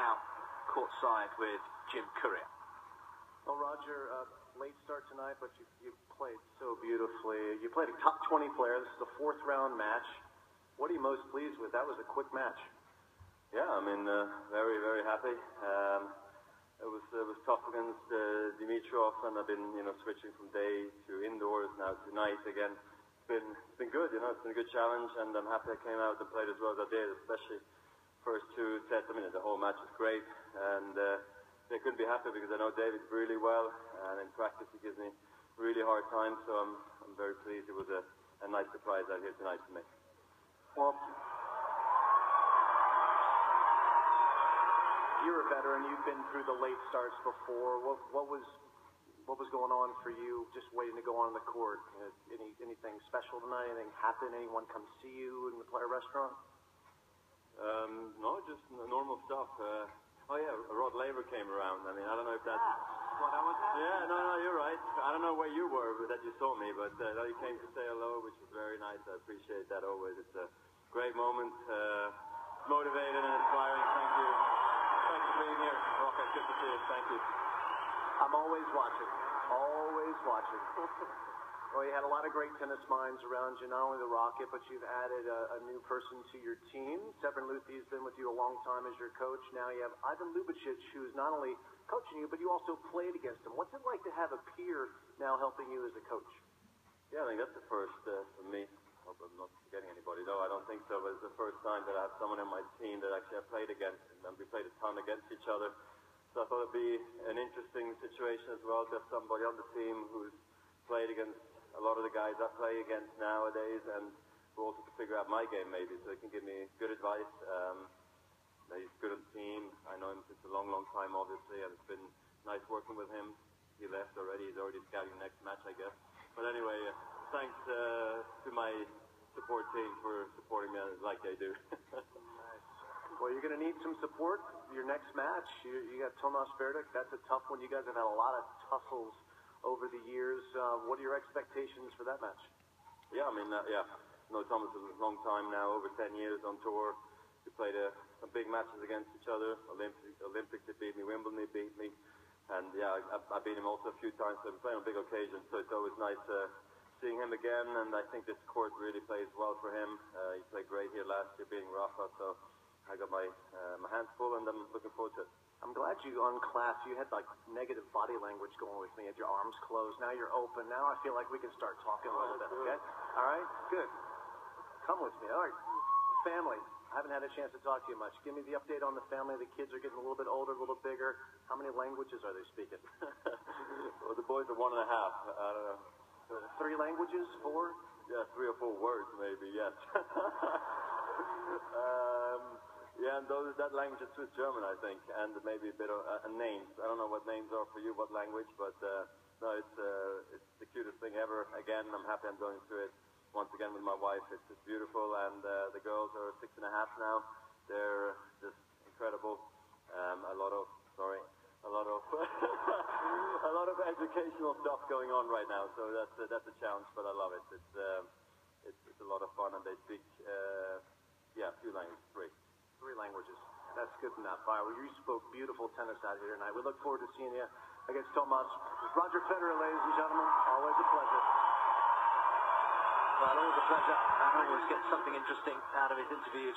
now courtside with Jim Courier. Well, Roger, uh, late start tonight, but you, you played so beautifully. You played a top 20 player. This is a fourth round match. What are you most pleased with? That was a quick match. Yeah, I mean, uh, very, very happy. Um, it was it was tough against uh, Dimitrov, and I've been you know switching from day to indoors now to night again. It's been it's been good, you know. It's been a good challenge, and I'm happy I came out and played as well as I did, especially first two sets. I mean, the whole match was great, and uh, because I know David really well, and in practice he gives me really hard time. So I'm I'm very pleased. It was a, a nice surprise out here tonight for me. Well, you're a veteran. You've been through the late starts before. What, what was what was going on for you just waiting to go on the court? Uh, any anything special tonight? Anything happen? Anyone come see you in the player restaurant? Um, no, just normal stuff. Uh, oh yeah, Rod Laver came around. I mean, I don't know if that's. What I was Yeah, no, no, you're right. I don't know where you were but that you saw me, but uh, he came to say hello, which was very nice. I appreciate that always. It's a great moment, uh, motivated and inspiring. Thank you. Thanks for being here, Rocket. Good to see you. Thank you. I'm always watching. Always watching. well, you had a lot of great tennis minds around you, not only the Rocket, but you've added a, a new person to your team. Severin Luthi has been with you a long time as your coach. Now you have Ivan Lubicic, who's not only coaching you, but you also played against him. What's it like to have a peer now helping you as a coach? Yeah, I think that's the first uh, for me. Hope I'm not forgetting anybody, though. I don't think so. But it's the first time that I have someone in my team that actually I played against, and we played a ton against each other. So I thought it'd be an interesting situation as well to have somebody on the team who's played against a lot of the guys I play against nowadays, and who also can figure out my game maybe, so he can give me good advice. Um, he's good on the team. I know him since a long, long time, obviously, and it's been nice working with him. He left already. He's already scouting the next match, I guess. But anyway, uh, thanks uh, to my support team for supporting me like they do. Well, you're going to need some support. Your next match, you, you got Tomas Berdych. That's a tough one. You guys have had a lot of tussles over the years. Uh, what are your expectations for that match? yeah, I mean, uh, yeah. No, Tomas is a long time now, over 10 years on tour. We played some big matches against each other. Olympic, Olympics, they beat me. Wimbledon, he beat me. And yeah, I, beat him also a few times. So we're playing on big occasions. So it's always nice uh, seeing him again. And I think this court really plays well for him. Uh, he played great here last year, beating Rafa. So I got my uh, my hands full, and I'm looking forward to it. I'm glad you unclasped. You had like negative body language going with me. You had your arms closed. Now you're open. Now I feel like we can start talking a little bit. Okay. All right. Good. Come with me. All right. Family. I haven't had a chance to talk to you much. Give me the update on the family. The kids are getting a little bit older, a little bigger. How many languages are they speaking? well, the boys are one and a half. I don't know. Three languages? Four? Yeah, three or four words maybe. Yes. um, and those that language is Swiss German, I think, and maybe a bit of uh, names. I don't know what names are for you, what language, but uh, no, it's uh, it's the cutest thing ever. Again, I'm happy I'm going through it once again with my wife. It's just beautiful, and uh, the girls are six and a half now. They're just incredible. Um, a lot of sorry, a lot of a lot of educational stuff going on right now. So that's uh, that's a challenge, but I love it. It's uh, it's, it's a lot of fun, and they speak uh, yeah, a few languages, three. Languages. That's good enough. All right, well, you spoke beautiful tennis out here tonight. We look forward to seeing you against Tomas. Roger Federer, ladies and gentlemen. Always a pleasure. Well, always a pleasure. I always get something interesting out of his interviews with